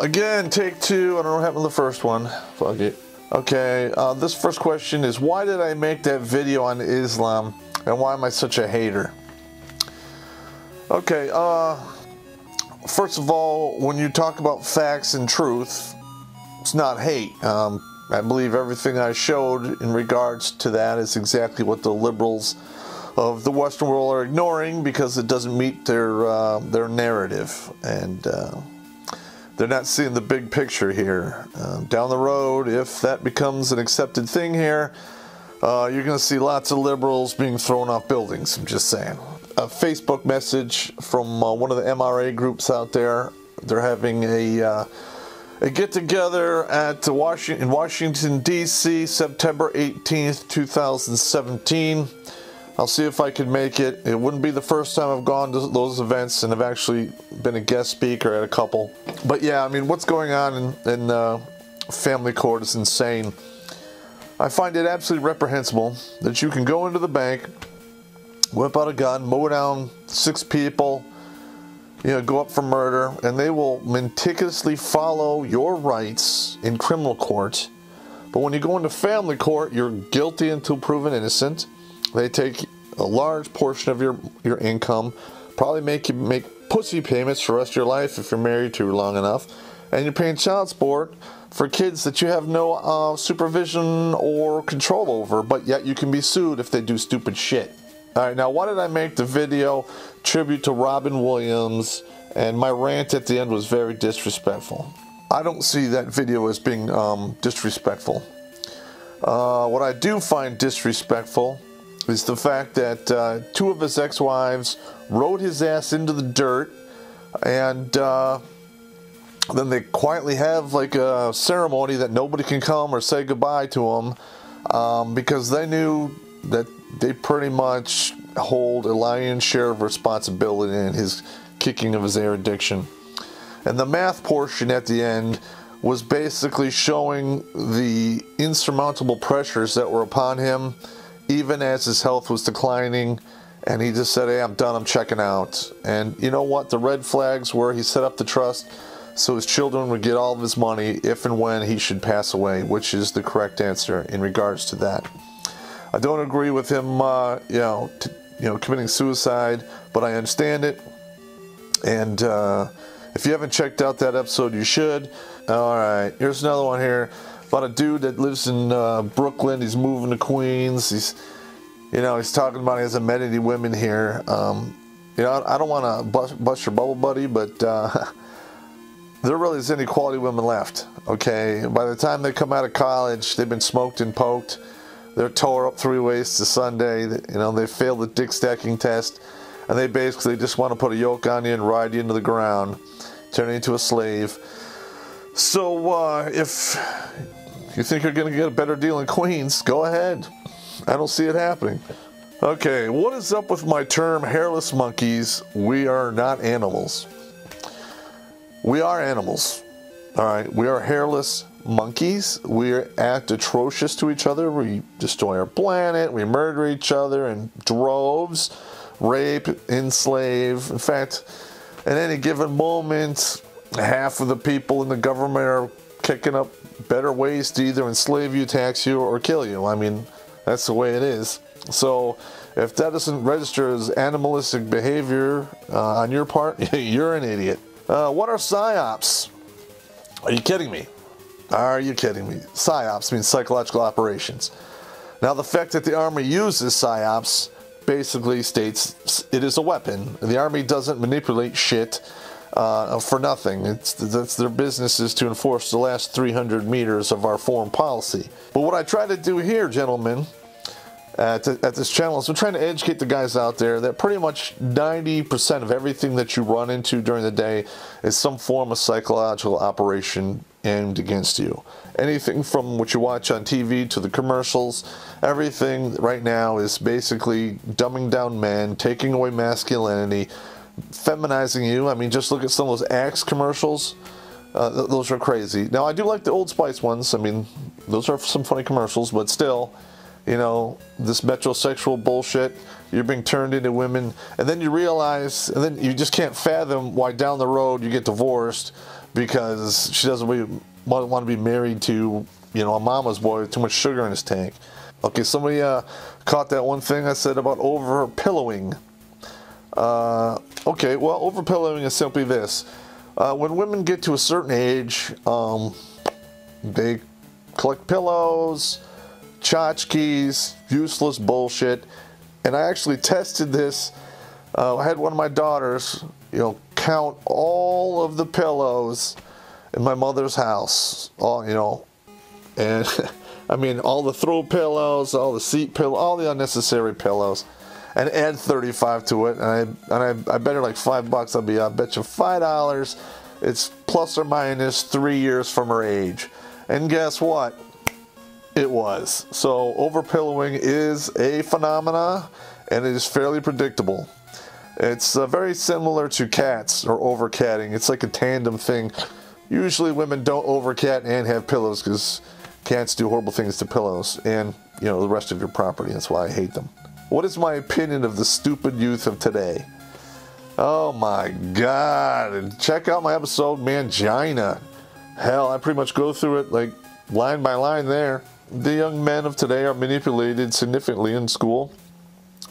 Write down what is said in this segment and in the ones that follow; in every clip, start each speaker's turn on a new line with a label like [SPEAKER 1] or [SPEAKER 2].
[SPEAKER 1] again, take two. I don't know what happened to the first one. Fuck it. Okay, uh, this first question is why did I make that video on Islam and why am I such a hater? Okay, uh, first of all, when you talk about facts and truth, it's not hate. Um, I believe everything I showed in regards to that is exactly what the liberals of the Western world are ignoring because it doesn't meet their uh, their narrative and. They're not seeing the big picture here. Uh, down the road, if that becomes an accepted thing here, uh, you're going to see lots of liberals being thrown off buildings. I'm just saying. A Facebook message from uh, one of the MRA groups out there. They're having a, uh, a get together at Washington, in Washington, D.C., September 18th, 2017. I'll see if I can make it. It wouldn't be the first time I've gone to those events, and I've actually been a guest speaker at a couple. But yeah, I mean, what's going on in, in uh, family court is insane. I find it absolutely reprehensible that you can go into the bank, whip out a gun, mow down six people, you know, go up for murder, and they will meticulously follow your rights in criminal court. But when you go into family court, you're guilty until proven innocent. They take a large portion of your, your income, probably make you make pussy payments for the rest of your life if you're married to long enough, and you're paying child support for kids that you have no uh, supervision or control over, but yet you can be sued if they do stupid shit. All right, now why did I make the video tribute to Robin Williams? And my rant at the end was very disrespectful. I don't see that video as being um, disrespectful. Uh, what I do find disrespectful is the fact that uh, two of his ex-wives rode his ass into the dirt and uh, then they quietly have like a ceremony that nobody can come or say goodbye to him um, because they knew that they pretty much hold a lion's share of responsibility in his kicking of his air addiction. And the math portion at the end was basically showing the insurmountable pressures that were upon him even as his health was declining. And he just said, Hey, I'm done. I'm checking out. And you know what? The red flags were he set up the trust so his children would get all of his money if and when he should pass away, which is the correct answer in regards to that. I don't agree with him, uh, you know, you know, committing suicide, but I understand it. And uh, if you haven't checked out that episode, you should. All right, here's another one here about a dude that lives in uh, Brooklyn. He's moving to Queens. He's, you know, he's talking about he hasn't met any women here. Um, you know, I, don't want to bust, bust, your bubble, buddy, but uh, there really isn't any quality women left. Okay, by the time they come out of college, they've been smoked and poked. They're tore up three ways to Sunday. You know, they failed the dick stacking test, and they basically just want to put a yoke on you and ride you into the ground, turn you into a slave. So uh, if you think you're going to get a better deal in Queens, go ahead. I don't see it happening. Okay, what is up with my term hairless monkeys? We are not animals. We are animals. All right, we are hairless monkeys. We act atrocious to each other. We destroy our planet. We murder each other in droves, rape, enslave. In fact, at any given moment, half of the people in the government are kicking up better ways to either enslave you, tax you, or kill you. I mean, that's the way it is. So if that doesn't register as animalistic behavior uh, on your part, you're an idiot. Uh, what are psyops? Are you kidding me? Are you kidding me? PSYOPs means psychological operations. Now, the fact that the Army uses PSYOPs basically states it is a weapon. The Army doesn't manipulate shit uh, for nothing. It's that's their business is to enforce the last 300 meters of our foreign policy. But what I try to do here, gentlemen, at, at this channel is I'm trying to educate the guys out there that pretty much 90% of everything that you run into during the day is some form of psychological operation aimed against you. Anything from what you watch on TV to the commercials, everything right now is basically dumbing down men, taking away masculinity, feminizing you. I mean, just look at some of those Axe commercials. Uh, th- those are crazy. Now, I do like the Old Spice ones. I mean, those are some funny commercials, but still, you know, this metrosexual bullshit, you're being turned into women, and then you realize, and then you just can't fathom why down the road you get divorced because she doesn't really want to be married to, you know, a mama's boy with too much sugar in his tank. Okay, somebody uh, caught that one thing I said about over pillowing. Uh, okay, well, over pillowing is simply this. Uh, when women get to a certain age, um, they collect pillows, tchotchkes, useless bullshit. And I actually tested this. Uh, I had one of my daughters, you know, count all of the pillows in my mother's house. All you know, and I mean all the throw pillows, all the seat pillow, all the unnecessary pillows, and add 35 to it. And I and I, I bet her like five bucks. I'll be I bet you five dollars. It's plus or minus three years from her age. And guess what? It was. So overpillowing is a phenomena and it is fairly predictable. It's uh, very similar to cats or overcatting. It's like a tandem thing. Usually women don't overcat and have pillows because cats do horrible things to pillows and, you know, the rest of your property. That's why I hate them. What is my opinion of the stupid youth of today? Oh my god. Check out my episode Mangina. Hell, I pretty much go through it like line by line there. The young men of today are manipulated significantly in school,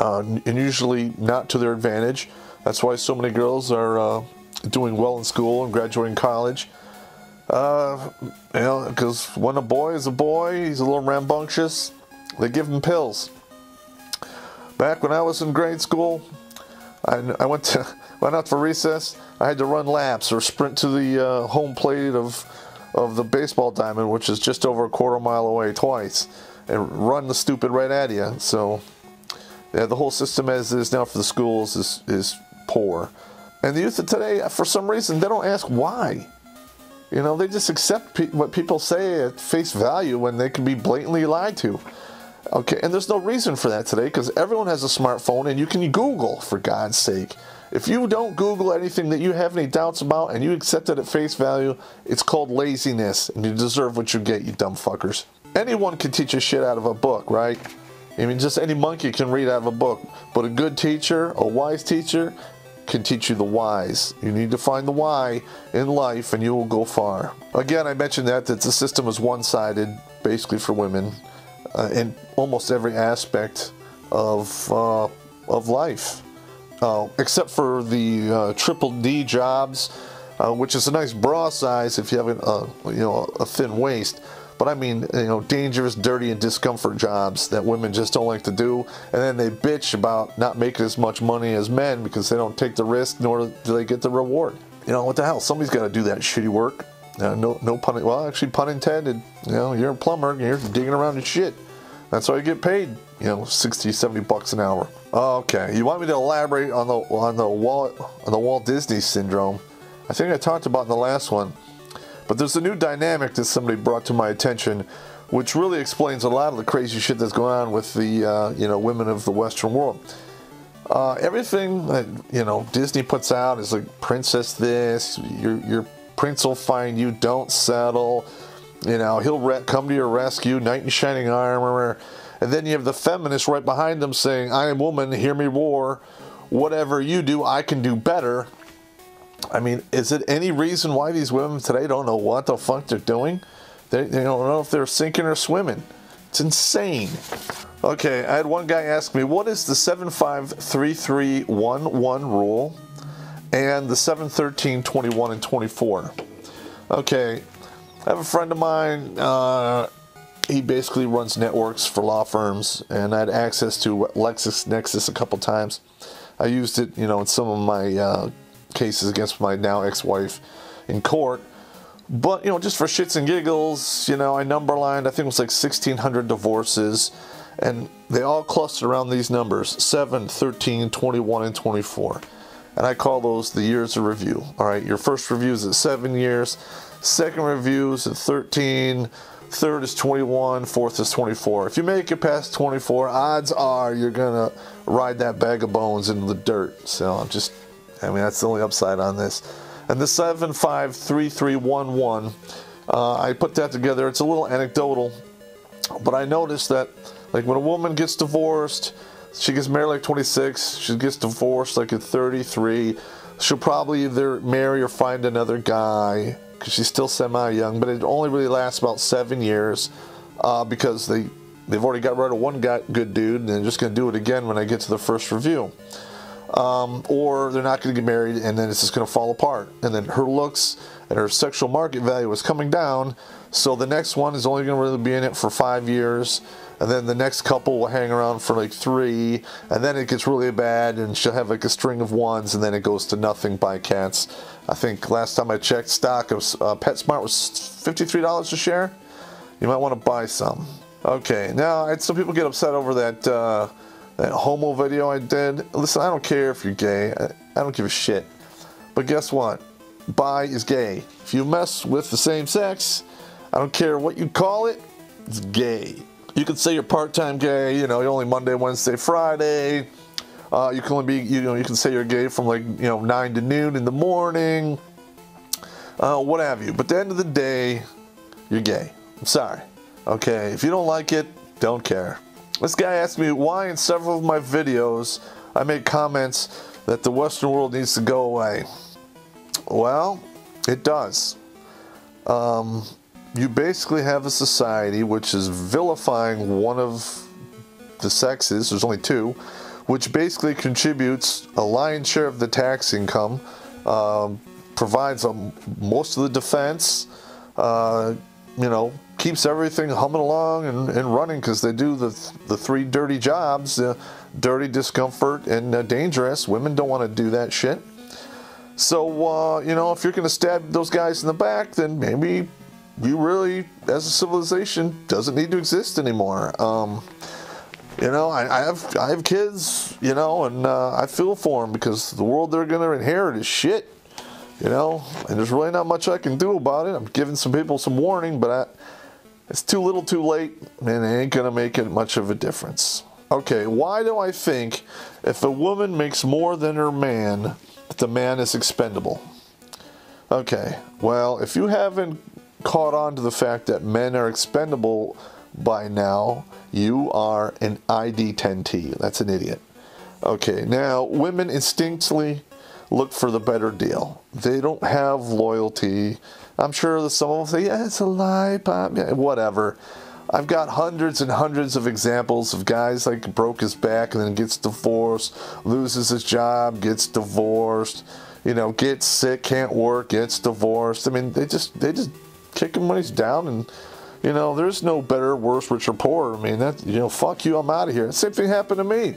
[SPEAKER 1] uh, and usually not to their advantage. That's why so many girls are uh, doing well in school and graduating college. Uh, you know, because when a boy is a boy, he's a little rambunctious, they give him pills. Back when I was in grade school, I, I went to went out for recess. I had to run laps or sprint to the uh, home plate of of the baseball diamond, which is just over a quarter mile away twice, and run the stupid right at you. So, yeah, the whole system as it is now for the schools is is poor, and the youth of today, for some reason, they don't ask why. You know, they just accept pe- what people say at face value when they can be blatantly lied to. Okay, and there's no reason for that today because everyone has a smartphone and you can Google, for God's sake. If you don't Google anything that you have any doubts about and you accept it at face value, it's called laziness and you deserve what you get, you dumb fuckers. Anyone can teach a shit out of a book, right? I mean, just any monkey can read out of a book, but a good teacher, a wise teacher, can teach you the whys. You need to find the why in life and you will go far. Again, I mentioned that, that the system is one sided, basically for women uh, in almost every aspect of uh, of life, uh, except for the uh, triple D jobs, uh, which is a nice bra size if you have a you know a thin waist. But I mean, you know, dangerous, dirty, and discomfort jobs that women just don't like to do, and then they bitch about not making as much money as men because they don't take the risk, nor do they get the reward. You know what the hell? Somebody's got to do that shitty work. No, no pun. Well, actually, pun intended. You know, you're a plumber. You're digging around in shit. That's why you get paid. You know, 60, 70 bucks an hour. Okay, you want me to elaborate on the on the Walt on the Walt Disney syndrome? I think I talked about in the last one, but there's a new dynamic that somebody brought to my attention, which really explains a lot of the crazy shit that's going on with the uh, you know women of the Western world. Uh, everything that you know Disney puts out is like princess this, your your Prince will find you. Don't settle. You know, he'll come to your rescue, knight in shining armor. And then you have the feminists right behind them saying, I am woman, hear me roar. Whatever you do, I can do better. I mean, is it any reason why these women today don't know what the fuck they're doing? They, they don't know if they're sinking or swimming. It's insane. Okay, I had one guy ask me, what is the 753311 rule? And the 713, 21, and 24. Okay, I have a friend of mine. Uh, he basically runs networks for law firms, and I had access to LexisNexis a couple times. I used it, you know, in some of my uh, cases against my now ex-wife in court. But you know, just for shits and giggles, you know, I number lined. I think it was like 1,600 divorces, and they all clustered around these numbers: 7, 13, 21, and 24 and I call those the years of review. All right, your first review is at seven years, second review is at 13, third is 21, fourth is 24. If you make it past 24, odds are you're gonna ride that bag of bones into the dirt. So I'm just, I mean, that's the only upside on this. And the 753311, uh, I put that together. It's a little anecdotal, but I noticed that, like, when a woman gets divorced, she gets married like 26. She gets divorced like at 33. she'll probably either marry or find another guy because she's still semi-young, but it only really lasts about seven years uh, because they they've already got rid of one guy, good dude, and they're just going to do it again when I get to the first review. Um, or they're not going to get married, and then it's just going to fall apart. And then her looks and her sexual market value is coming down, so the next one is only going to really be in it for five years and then the next couple will hang around for like three, and then it gets really bad, and she'll have like a string of ones, and then it goes to nothing by cats. I think last time I checked, stock of uh, PetSmart was $53 a share. You might want to buy some. Okay, now I had some people get upset over that uh, that homo video I did. Listen, I don't care if you're gay. I, I don't give a shit. But guess what? Bi is gay. If you mess with the same sex, I don't care what you call it, it's gay. You can say you're part-time gay, you know, you only Monday, Wednesday, Friday. Uh, you can only be, you know, you can say you're gay from like, you know, 9 to noon in the morning. Uh, what have you. But at the end of the day, you're gay. I'm sorry. Okay, if you don't like it, don't care. This guy asked me why in several of my videos I made comments that the Western world needs to go away. Well, it does. Um, you basically have a society which is vilifying one of the sexes, there's only two, which basically contributes a lion's share of the tax income, um, provides a, most of the defense, uh, you know, keeps everything humming along and, and running because they do the, the three dirty jobs uh, dirty, discomfort, and uh, dangerous. Women don't want to do that shit. So, uh, you know, if you're going to stab those guys in the back, then maybe you really, as a civilization, doesn't need to exist anymore. Um, you know, I, I, have I have kids, you know, and uh, I feel for them because the world they're going to inherit is shit. You know, and there's really not much I can do about it. I'm giving some people some warning, but I, it's too little too late, and it ain't going to make it much of a difference. Okay, why do I think if a woman makes more than her man, the man is expendable? Okay, well, if you haven't caught on to the fact that men are expendable by now, you are an ID10T. That's an idiot. Okay, now women instinctively look for the better deal. They don't have loyalty. I'm sure that some will say, yeah, it's a lie, Popp. Yeah, whatever. I've got hundreds and hundreds of examples of guys like broke his back and then gets divorced, loses his job, gets divorced, you know, gets sick, can't work, gets divorced. I mean, they just they just kicking money's down and you know there's no better worse rich or poor i mean that you know fuck you i'm out of here same thing happened to me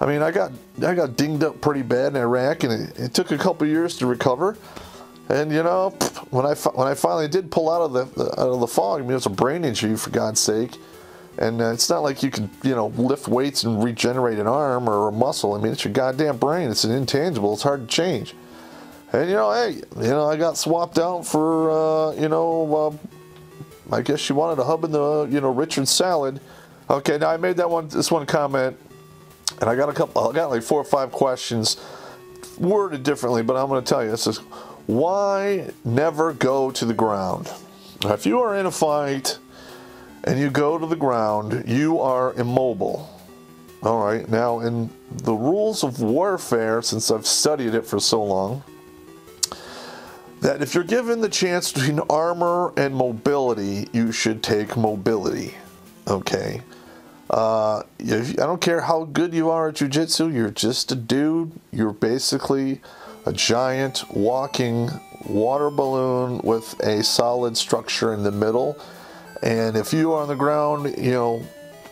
[SPEAKER 1] i mean i got i got dinged up pretty bad in iraq and it, it took a couple years to recover and you know when i when i finally did pull out of the out of the fog i mean it was a brain injury for god's sake and uh, it's not like you can, you know, lift weights and regenerate an arm or a muscle. I mean, it's your goddamn brain. It's an intangible. It's hard to change. And you know, hey, you know, I got swapped out for, uh, you know, uh, I guess she wanted a hub in the, you know, Richard salad. Okay, now I made that one, this one comment, and I got a couple, I got like four or five questions worded differently, but I'm going to tell you this is why never go to the ground? Now, if you are in a fight and you go to the ground, you are immobile. All right, now in the rules of warfare, since I've studied it for so long, that if you're given the chance between armor and mobility, you should take mobility. Okay. Uh, I don't care how good you are at jujitsu, you're just a dude. You're basically a giant walking water balloon with a solid structure in the middle. And if you are on the ground, you know,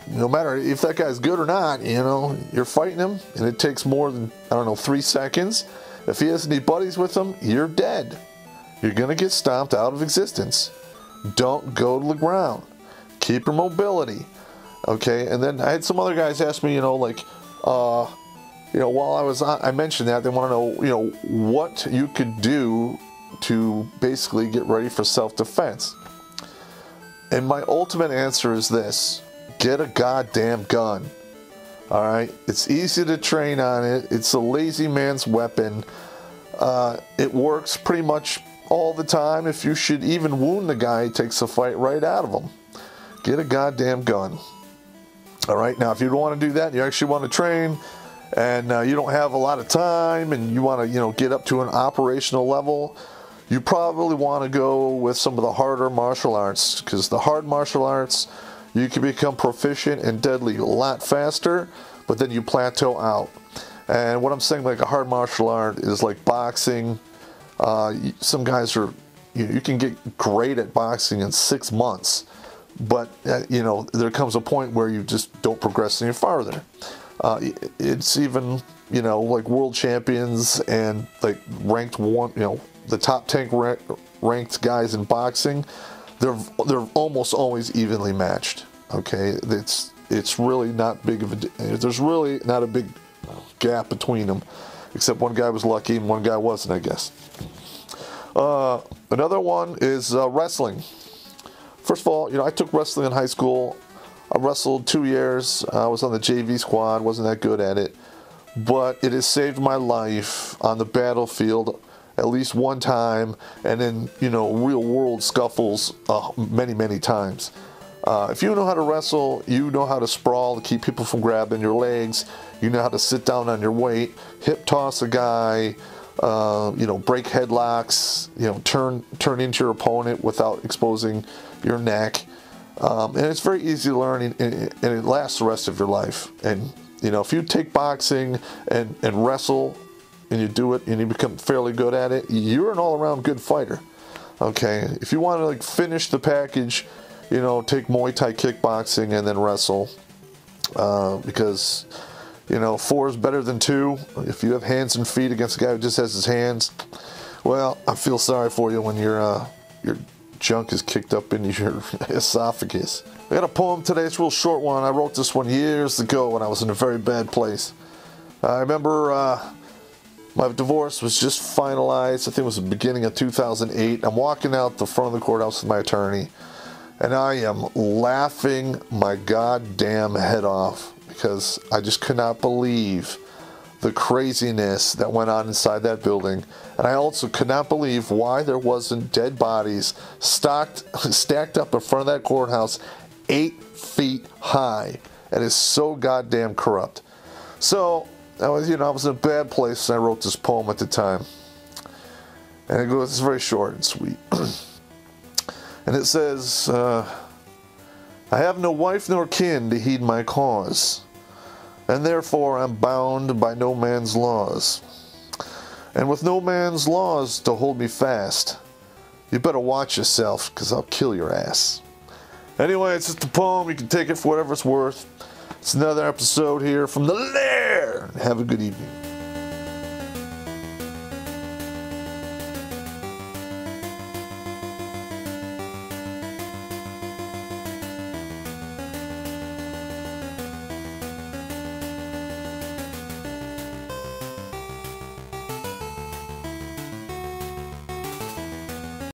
[SPEAKER 1] no matter if that guy's good or not, you know, you're fighting him and it takes more than, I don't know, three seconds. If he has any buddies with him, you're dead. You're going to get stomped out of existence. Don't go to the ground. Keep your mobility. Okay, and then I had some other guys ask me, you know, like, uh, you know, while I was on, I mentioned that they want to know, you know, what you could do to basically get ready for self-defense. And my ultimate answer is this: get a goddamn gun. All right, it's easy to train on it. It's a lazy man's weapon. Uh, it works pretty much all the time. If you should even wound the guy, he takes the fight right out of him. Get a goddamn gun. All right, now if you don't want to do that, you actually want to train, and uh, you don't have a lot of time and you want to, you know, get up to an operational level, you probably want to go with some of the harder martial arts because the hard martial arts, you can become proficient and deadly a lot faster, but then you plateau out. And what I'm saying, like a hard martial art, is like boxing. Uh, some guys are, you, know, you can get great at boxing in six months, but uh, you know there comes a point where you just don't progress any farther. Uh, it's even you know like world champions and like ranked one, you know the top 10 ranked guys in boxing, they're they're almost always evenly matched. Okay, it's it's really not big of a there's really not a big gap between them, except one guy was lucky and one guy wasn't, I guess. Uh, another one is uh, wrestling. First of all, you know I took wrestling in high school. I wrestled two years. I was on the JV squad. wasn't that good at it, but it has saved my life on the battlefield at least one time, and then you know real world scuffles uh, many many times. Uh, if you know how to wrestle, you know how to sprawl to keep people from grabbing your legs. You know how to sit down on your weight, hip toss a guy, uh, you know, break headlocks, you know, turn turn into your opponent without exposing your neck. Um, and it's very easy to learn, and, and it lasts the rest of your life. And you know, if you take boxing and, and wrestle and you do it and you become fairly good at it, you're an all-around good fighter. Okay, if you want to like finish the package, you know, take Muay Thai kickboxing and then wrestle, uh, because you know four is better than two. If you have hands and feet against a guy who just has his hands, well, I feel sorry for you when your uh, your junk is kicked up into your esophagus. I got a poem today. It's a real short one. I wrote this one years ago when I was in a very bad place. I remember. Uh, my divorce was just finalized. I think it was the beginning of 2008. I'm walking out the front of the courthouse with my attorney, and I am laughing my goddamn head off because I just could not believe the craziness that went on inside that building. And I also could not believe why there wasn't dead bodies stocked, stacked up in front of that courthouse eight feet high. And it's so goddamn corrupt. So I was, you know, I was in a bad place and I wrote this poem at the time. And it goes, it's very short and sweet. and it says, uh, I have no wife nor kin to heed my cause, and therefore I'm bound by no man's laws. And with no man's laws to hold me fast, you better watch yourself, because I'll kill your ass. Anyway, it's just a poem. You can take it for whatever it's worth. It's another episode here from the lair. Have a good evening.